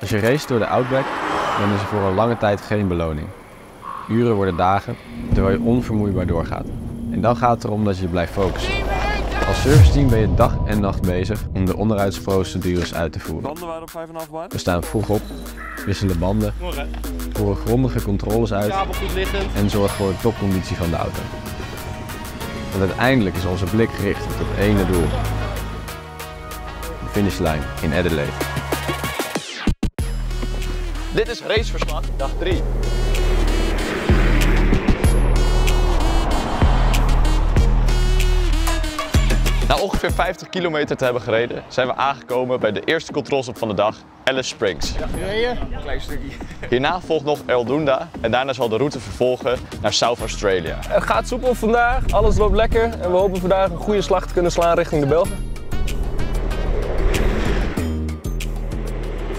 Als je race door de Outback, dan is er voor een lange tijd geen beloning. Uren worden dagen, terwijl je onvermoeibaar doorgaat. En dan gaat het erom dat je blijft focussen. Als serviceteam ben je dag en nacht bezig om de onderhoudsprocedures uit te voeren. Banden waren op 5,5 bar. We staan vroeg op, wisselen banden, voeren grondige controles uit en zorgen voor de topconditie van de auto. Want uiteindelijk is onze blik gericht op het ene doel. De finishlijn in Adelaide. Dit is raceverslag dag 3. Na ongeveer 50 kilometer te hebben gereden, zijn we aangekomen bij de eerste controlestop van de dag, Alice Springs. Klein stukje. Hierna volgt nog Eldunda en daarna zal de route vervolgen naar South Australia. Het gaat soepel vandaag, alles loopt lekker en we hopen vandaag een goede slag te kunnen slaan richting de Belgen.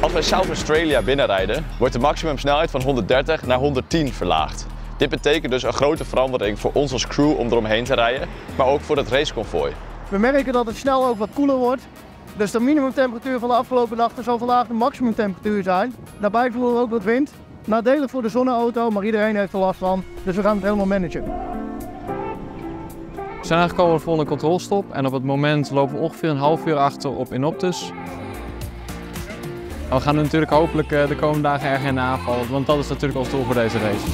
Als wij South Australia binnenrijden, wordt de maximumsnelheid van 130 naar 110 verlaagd. Dit betekent dus een grote verandering voor ons als crew om eromheen te rijden, maar ook voor het raceconvooi. We merken dat het snel ook wat koeler wordt. Dus de minimumtemperatuur van de afgelopen nachten zal vandaag de maximumtemperatuur zijn. Daarbij voelen we ook wat wind. Nadelig voor de zonneauto, maar iedereen heeft er last van. Dus we gaan het helemaal managen. We zijn aangekomen op de volgende controlestop en op het moment lopen we ongeveer een half uur achter op Inoptus. We gaan natuurlijk hopelijk eh, de komende dagen erg in de want dat is natuurlijk ons doel voor deze race.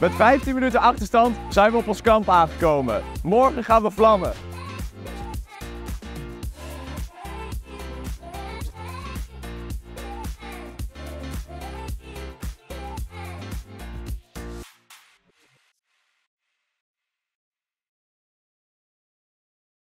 Met 15 minuten achterstand zijn we op ons kamp aangekomen. Morgen gaan we vlammen.